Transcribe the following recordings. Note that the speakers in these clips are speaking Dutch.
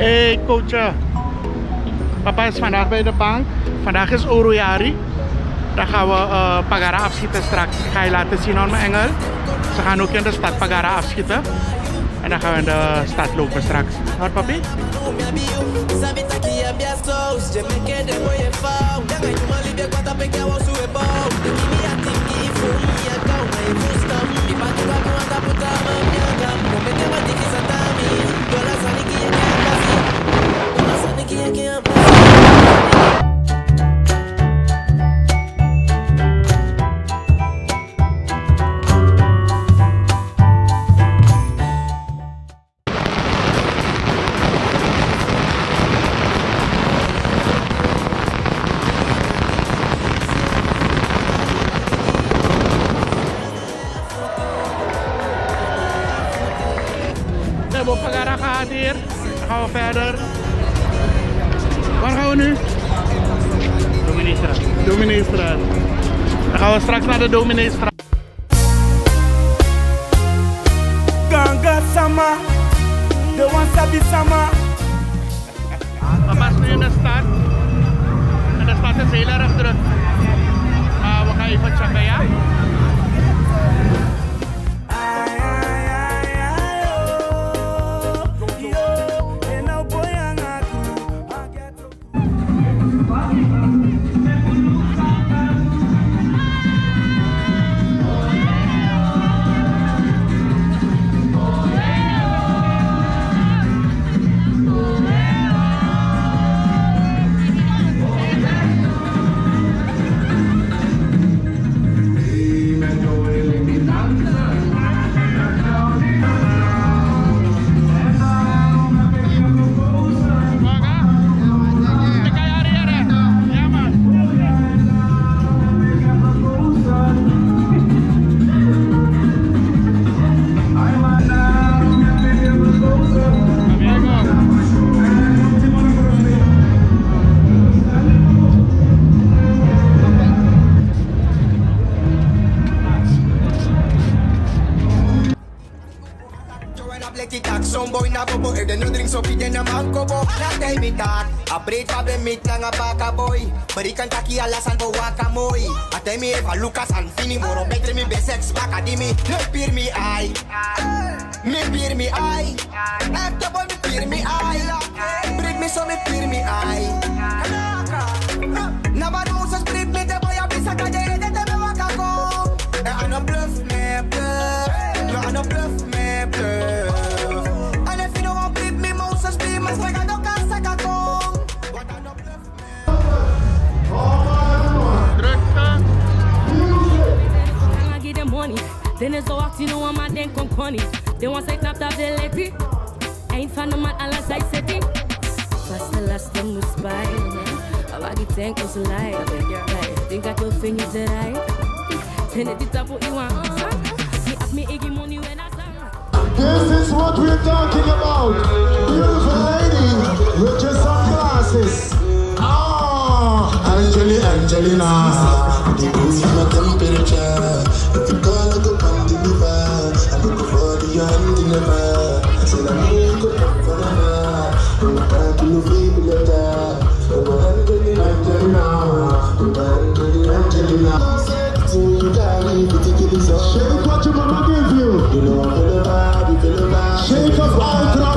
Hey coach. Papa is vandaag bij de bank. Vandaag is Oroyari. Dan gaan we uh, Pagara afschieten straks. Ik ga je laten zien hoor mijn engel. Ze gaan ook in de stad Pagara afschieten. En dan gaan we in de stad lopen straks. Hoor papi? Waar gaan we nu? Doministra. Domineestraat. Dan gaan we straks naar de Domineestraat. Ganga sama, the one sabi sama. Papa is nu in de stad. En de stad is heel erg druk. Some boy na bobo, if they no drink so feed them a man kobo. Now tell me that, I prayed for them meat lang a baka boy. But he can't take alas and for wakamoy. I tell me if I Lucas and Fini moro, better me best sex back at me. No peer me eye, me peer me eye. Act boy on me peer me eye. Break me so me peer me eye. Nobody moves us break me Dene zo wak ti nou an ma den kon koni Den wan say, knap that they lepi me. yin fan nou man ala say seti Pasa la stem nou spay Awa gi ten kon se lay Den kat yo fingi de ray Dene di tapo money when I This is what we're talking about. Beautiful lady With just sunglasses. Ah, Angelina, Angelina The boost my temperature. بالنهار سنة عليك وحفرها المقاتل في بلدها وبهندني أنجلنا وبهندني أنجلنا Shake what your mama gave you. You know I feel about, you feel about. Shake up, ultra.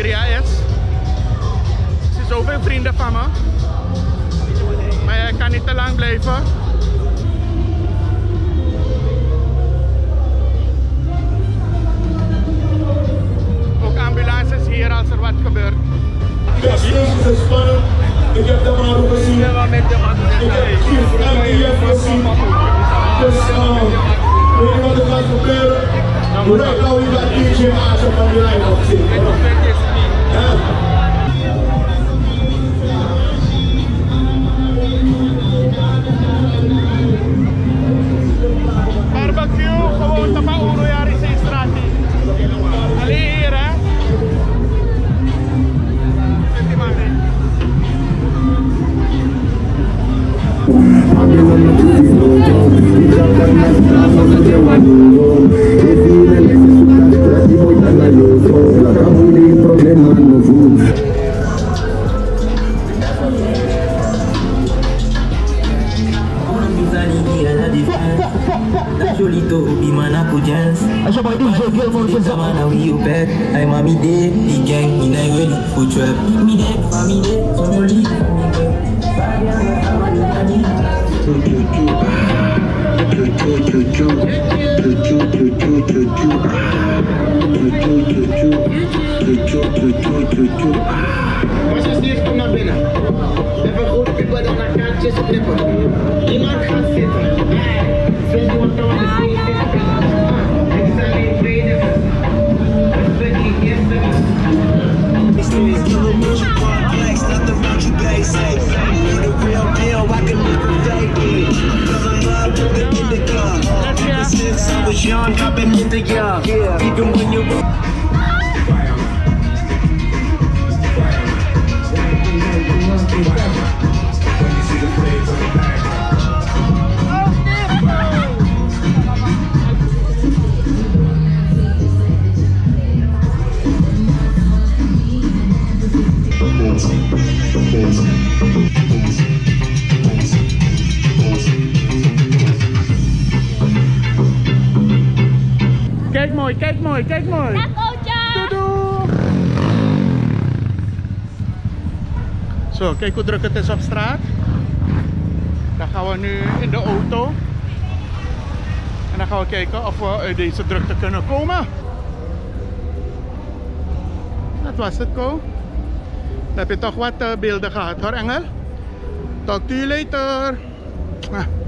Alegria is. Er zijn zoveel vrienden van me. Maar ik kan niet te lang blijven. Ook ambulances hier als er wat gebeurt. Destinations is spannend. Ik heb de ook gezien. Ik heb Chief MDF gezien. Dus, weet je wat er gaat gebeuren? Right now, we got DJ Ash up on the line-up. zit. Não. Maar ze steeds komt naar binnen. Even goed pippen, dan naar kaartjes knippen. Iemand gaat zitten. Mooi, kijk mooi, kijk mooi. Doei, doei. Zo, kijk hoe druk het is op straat. Dan gaan we nu in de auto. En dan gaan we kijken of we uit deze drukte kunnen komen. Dat was het, Ko. Dan heb je toch wat eh, beelden gehad, hoor, Engel. Talk to you later. Ah.